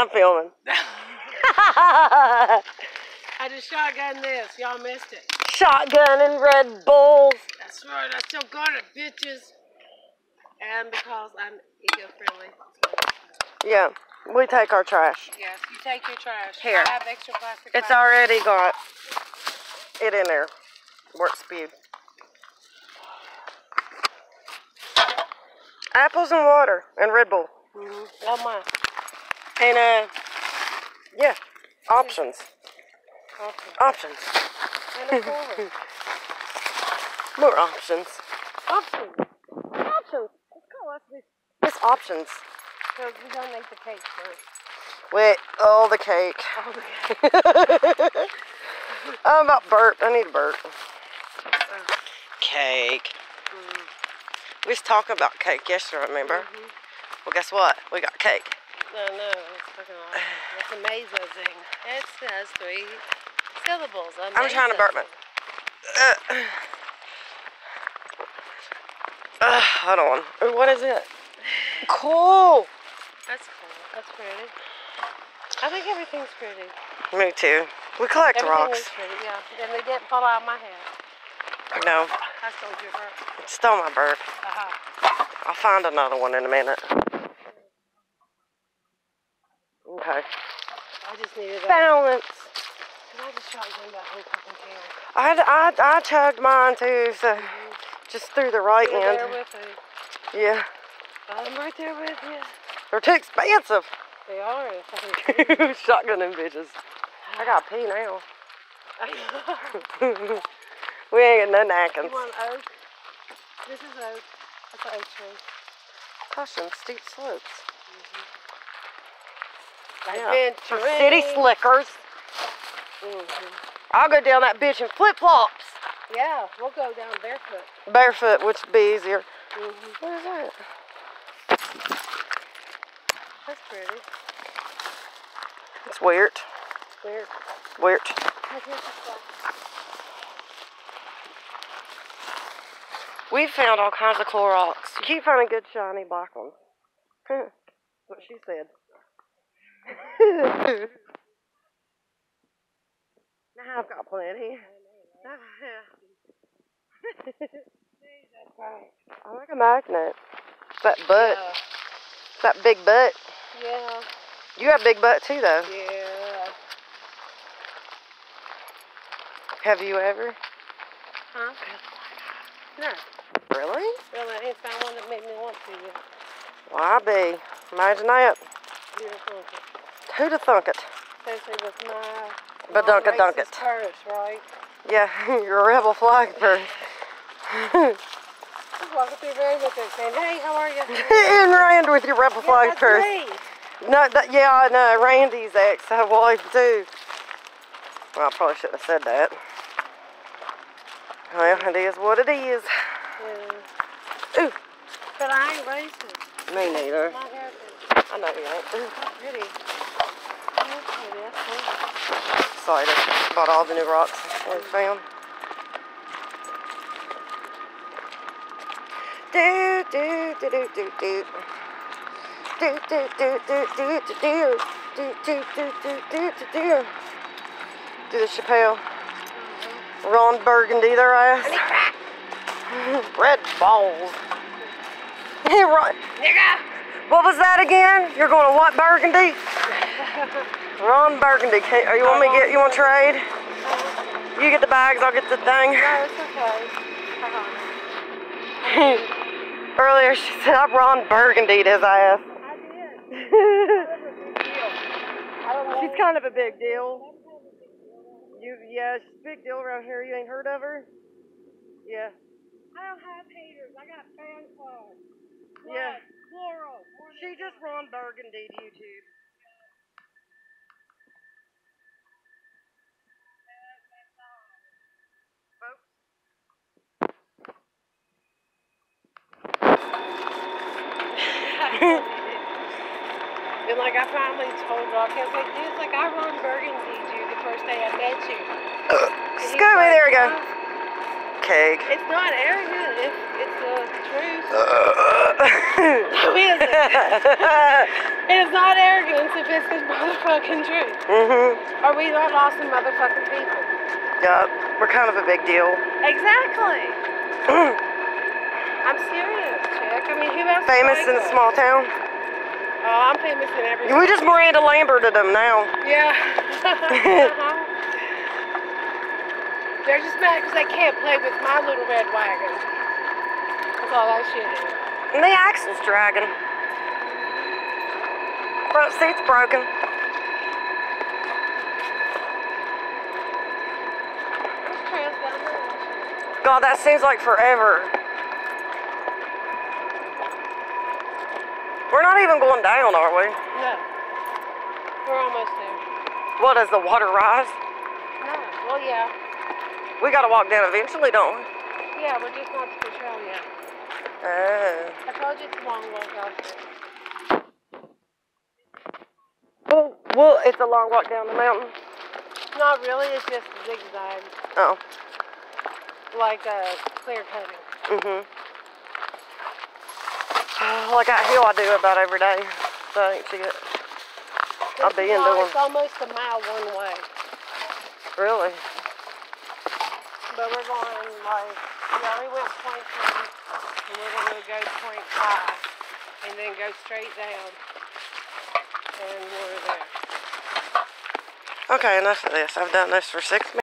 I'm filming. I just shotgun this. Y'all missed it. Shotgun and Red Bulls. That's right. I still got it, bitches. And because I'm eco-friendly. Yeah, we take our trash. Yes, you take your trash. Here. I have extra plastic. It's bags. already got it in there Work speed. Apples and water and Red Bull. Mhm. Oh my. And uh yeah, options. Okay. Options. And a forward. More options. Options. Options. Let's go. Let's do. It's options. Because we don't make the cake first. Wait, oh the cake. Oh, I'm about burp. I need a burp. Cake. Mm. We was talking about cake yesterday, remember? Mhm. Well, guess what? We got cake. No, no, it's fucking awesome. It's amazing. It has three syllables. I'm trying to burp Amazing. Uh, uh, hold on. What is it? Cool. That's cool. That's pretty. I think everything's pretty. Me too. We collect Everything rocks. pretty, yeah. And they didn't fall out of my head. No, I stole your burp. it's still my bird. Aha. I'll find another one in a minute. Okay. I just needed a. Balance. I just shotgun that whole fucking? I, I, I chugged mine too, so mm-hmm. just through the right You're there end. with me. Yeah. I'm right there with you. They're too expensive. They are. Fucking Shotgunning bitches. I gotta pee now. we ain't got no napkins. want oak? This is oak. That's an oak tree. Caution, steep slopes. Mm-hmm. Adventuring. City slickers. Mhm. I'll go down that bitch in flip flops. Yeah, we'll go down barefoot. Barefoot, which would be easier. Mm-hmm. What is that? That's pretty. It's weird. Weird. Weird. Look, here's the stuff. We found all kinds of rocks. You keep finding good shiny black ones. What she said. now I've got plenty. That's right. I like a magnet. That butt. Yeah. That big butt. Yeah. You have big butt too, though. Yeah. Have you ever? Huh? No. Really? Really, I ain't found one that made me want to yet. Well, be. Imagine that. Beautiful. Who'd have thunk it? Especially with my But dunk it, dunk it. purse, right? Yeah, you're a rebel flag. Just walking through the road with it saying, hey, how are you? and Rand with your rebel yeah, flag that's purse. me. No, that, yeah, I know. Randy's ex-wife too. Well, I probably shouldn't have said that. Well, it is what it is. Yeah. Ooh, But I ain't racist. me neither. I know you ain't. That's pretty. Excited about all the new rocks we found. Do do do do do do. Do do do do do do do. Do do do do do do do. Do the Chappelle. Ron Burgundy, their ass. Red balls. Hey, Ron. Nigga! What was that again? You're going to what Burgundy? Ron Burgundy. Can, are you want me to get? You want to trade? You get the bags. I'll get the thing. No, it's okay. Uh-huh. Earlier she said I Ron Burgundied his ass. I did. I don't know. She's kind of a big deal. You, yeah, she's a big deal around here. You ain't heard of her? Yeah. I don't have haters. I got fan clubs. Yeah. Plural. She just Ron Burgundied YouTube. And like I finally told Rock, I was like, dude, it's like I Ron Burgundied you the first day I met you. Scooby, like, there we go. "Huh? Cake. It's not arrogant. It's it's the truth. Uh, Who is it? It is not arrogance if it's the motherfucking truth. mhm. Are we not awesome motherfucking people? Yeah, we're kind of a big deal. Exactly. I'm serious. I mean, who else? Famous in a small town. Oh, I'm famous in everything. We just Miranda Lamberted them now. Yeah. uh-huh. They're just mad because they can't play with my little red wagon. That's all that shit is. And the axle's dragging. Front seat's broken. There's trails down there. God, that seems like forever. Not even going down, are we? No. We're almost there. What, does the water rise? No. Well, yeah. We gotta walk down eventually, don't we? Yeah, we're just not to the trail yet. Oh. I told you it's a long walk out there. Well, well, it's a long walk down the mountain. Not really. It's just a zigzag, Oh. like a clear cutting. Mm-hmm. Like that hill I do about every day. So I ain't see it. I'll be in doing. It's almost a mile one way, Really? but we're going like we already went point three, and we're gonna go point five, and then go straight down, and we're there. Okay, enough of this. I've done this for six minutes.